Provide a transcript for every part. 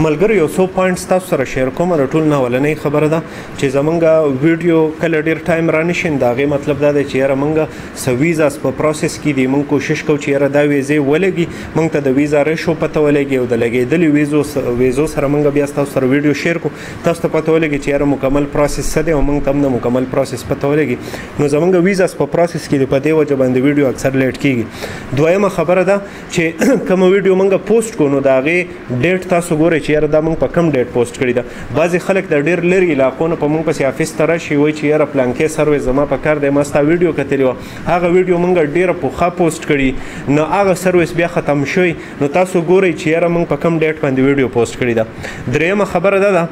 ملګرو یو څو پوینټس تاسو سره شیر کوم د ټول نه ولنې خبره ده چې زمونږه ویډیو کله ډیر ټایم را نشین دا غي مطلب دا دی چې یاره مونږه سویزاس په پروسس کې دی مونږ کوشش کو چې یاره دا ویزه ولګي مونږ ته د ویزا ریشو پته ولګي او د لګیدلې ویزو ویزو سره مونږ بیا تاسو سره ویډیو شیر کو تاسو ته پته ولګي چې یاره مکمل پروسس څه دی او مونږ تم د مکمل پروسس پته ولګي نو زمونږه ویزاس په پروسس کې دی په دی وجه باندې ویډیو اکثر لیټ کیږي دویمه خبره ده چې کوم ویډیو مونږه پوسټ کو نو دا غي ډیټ تاسو ګورئ چې یاره دا مونږ په کم ډیټ پوسټ کړی دا بعضی خلک د ډیر لری علاقو نه په مونږ پسې افیس ته راشي وای چې یاره پلانکې سروې زما په کار دی ما ستا ویډیو کتلی و هغه ویډیو مونږ ډیره پوخه پوسټ کړی نو هغه سرویس بیا ختم شوی نو تاسو ګورئ چې یاره مونږ په کم ډیټ باندې ویډیو پوسټ کړی دا دریمه خبره ده دا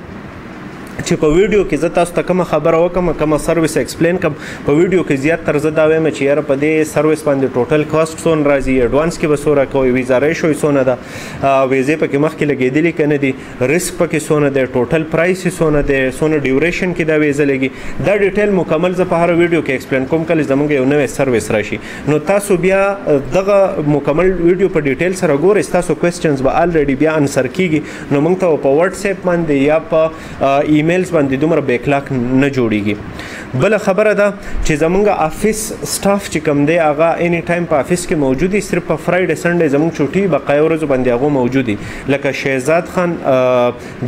چې په ویډیو کې زه تاسو ته کومه خبره وکم کومه سرویس ایکسپلین کوم په ویډیو کې زیات تر زه دا وایم چې یاره په دې سرویس باندې ټوټل کاست څون راځي اډوانس کې به سوره کوي ویزا ریشو څونه ده ویزې پکې مخکې لګېدلې کنه دي ریسک پکې څونه ده ټوټل پرایس څونه ده څونه ډیوریشن کې دا ویزه لګي دا ډیټیل مکمل زه په هر ویډیو کې ایکسپلین کوم کله زمونږ یو نوې سرویس راشي نو تاسو بیا دغه مکمل ویډیو په ډیټیل سره ګورئ تاسو کوېسچنز به الریډي بیا انسر کیږي نو موږ ته په واتس اپ باندې یا په ایمیلز باندې دومره بیکلاک نه جوړیږي بل خبره ده چې زمونږ افیس سټاف چې کم دی هغه اني ټایم په افیس کې موجود دي صرف په فرایډه سنډه زمونږ چټي بقای ورځ باندې هغه موجود دي لکه شهزاد خان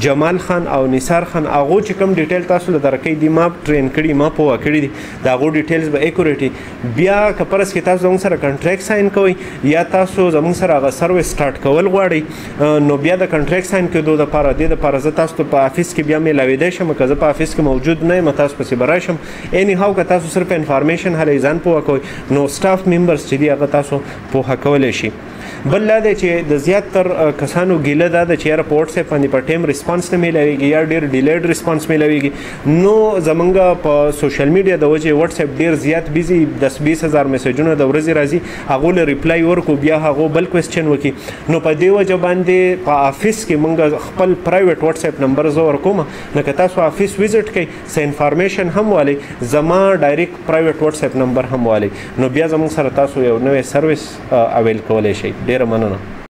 جمال خان او نثار خان هغه چې کم ډیټیل تاسو له درکې دي ما ټرین کړي ما پوه کړي دي دا غو ډیټیلز به اکوریټي بیا که پرس کې تاسو زموږ سره کنټریکټ ساين کوئ یا تاسو زموږ سره هغه سرویس سٹارټ کول غواړئ نو بیا د کنټریکټ ساين کېدو د پاره د لپاره زه تاسو ته په افیس کې بیا ملاوي دی شم که زه په افیس کې موجود نه یم تاسو پسې برای شم اني هاو که تاسو صرف انفارمیشن هلې ځان پوه کوئ نو سټاف ممبرز چې دی هغه تاسو پوه کولای شي بل لا دی چې د زیات تر کسانو ګیله دا ده چې یاره په واتس اپ باندې په ټیم ریسپانس نه میلاویږي یا ډیر ډیلیډ ریسپانس میلاویږي نو زمونږ په سوشل میډیا د وجې واتس اپ ډیر زیات بیزي 10 20000 میسجونه د ورځې راځي هغه له ریپلای ورکو بیا هغه بل کوېسچن وکي نو په دې وجه باندې په افیس کې مونږ خپل پرایویټ واتس اپ نمبر زو ورکوم نو که تاسو افیس وزټ کړئ سه انفارمیشن هم والی زما ډایرکټ پرایویټ واتس اپ نمبر هم والی نو بیا زموږ سره تاسو یو نوې سرویس اویل کولای شئ ډیره مننه